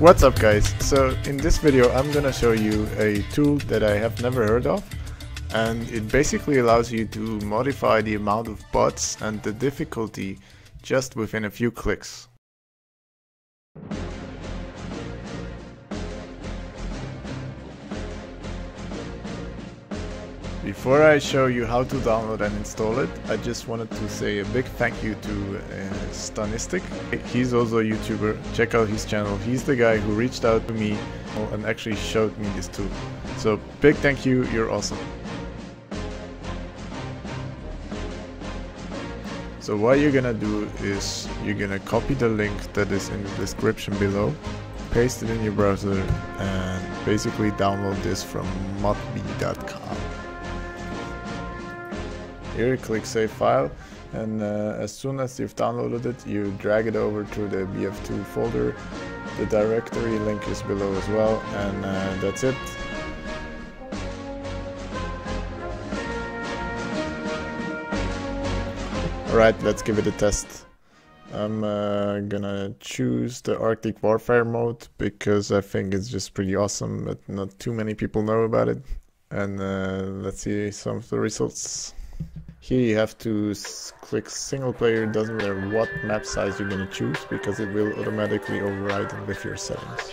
What's up guys? So in this video I'm gonna show you a tool that I have never heard of and it basically allows you to modify the amount of bots and the difficulty just within a few clicks. Before I show you how to download and install it, I just wanted to say a big thank you to uh, Stanistic. He's also a YouTuber, check out his channel. He's the guy who reached out to me and actually showed me this tool. So big thank you, you're awesome. So what you're gonna do is you're gonna copy the link that is in the description below, paste it in your browser and basically download this from moddb.com. Here click save file and uh, as soon as you've downloaded it you drag it over to the bf2 folder. The directory link is below as well and uh, that's it. Alright, let's give it a test. I'm uh, gonna choose the Arctic Warfare mode because I think it's just pretty awesome but not too many people know about it. And uh, let's see some of the results. Here you have to click single player, doesn't matter what map size you're gonna choose because it will automatically override it with your settings.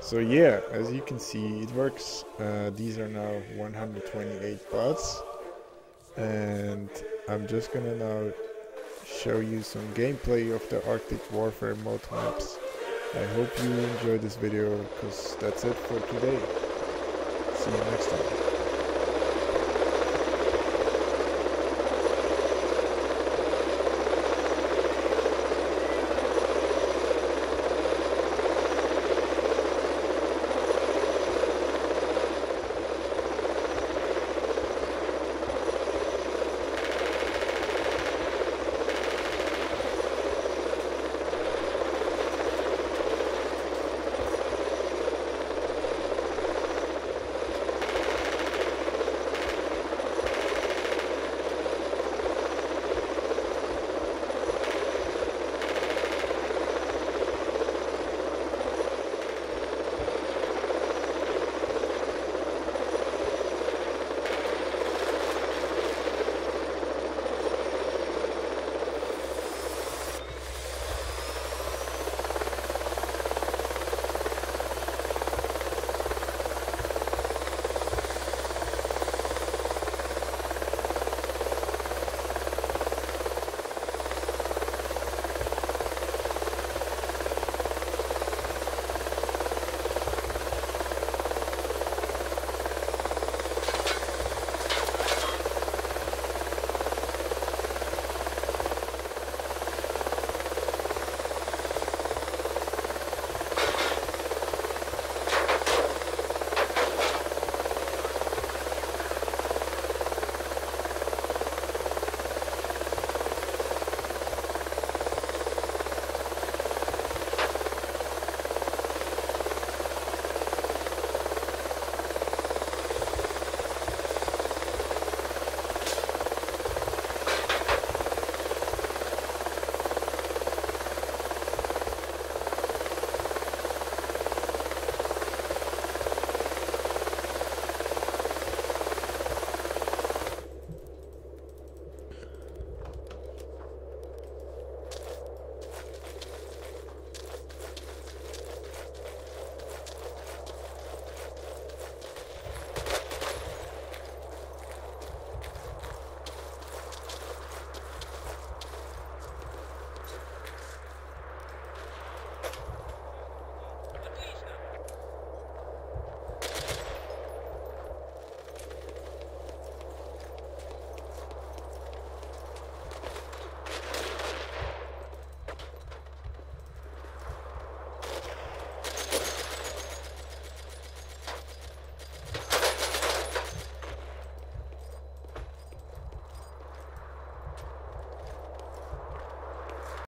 So yeah, as you can see it works. Uh, these are now 128 bots and I'm just gonna now show you some gameplay of the Arctic Warfare mode maps. I hope you enjoyed this video because that's it for today. See you next time.